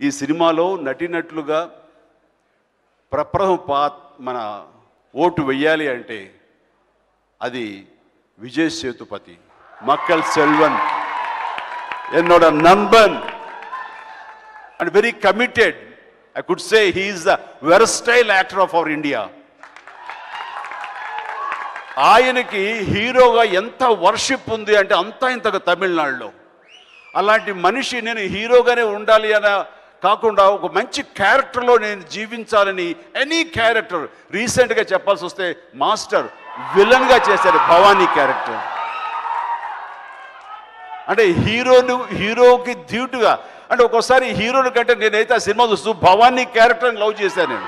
ఈ సినిమాలో నటినట్లుగా ప్రప్రథమ పా మన ఓటు వెయ్యాలి అంటే అది విజయ్ సేతుపతి మక్కల్ సెల్వన్ என்னோட நண்பன் and very committed. I could say he is the versatile actor of our India. ఆయనకి హీరోగా ఎంత వర్షిప్ ఉంది అంటే అంతా ఇంతగా తమిళనాడులో అలాంటి మనిషి నేను హీరోగానే ఉండాలి అన కాకుండా ఒక మంచి క్యారెక్టర్లో నేను జీవించాలని ఎనీ క్యారెక్టర్ రీసెంట్గా చెప్పాల్సి వస్తే మాస్టర్ విలన్గా చేశారు భవానీ క్యారెక్టర్. అంటే హీరోను హీరోకి ధీటుగా అంటే ఒక్కోసారి హీరోని కంటే నేనైతే ఆ సినిమా చూస్తూ భవానీ క్యారెక్టర్ని లవ్ చేశాను నేను.